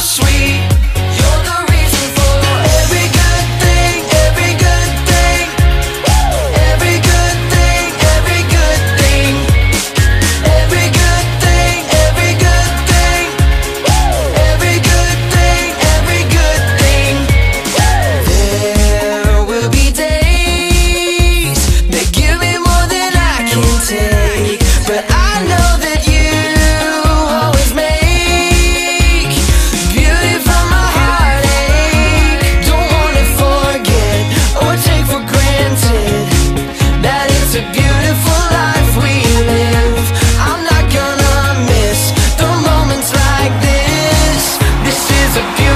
sweet. It's a beautiful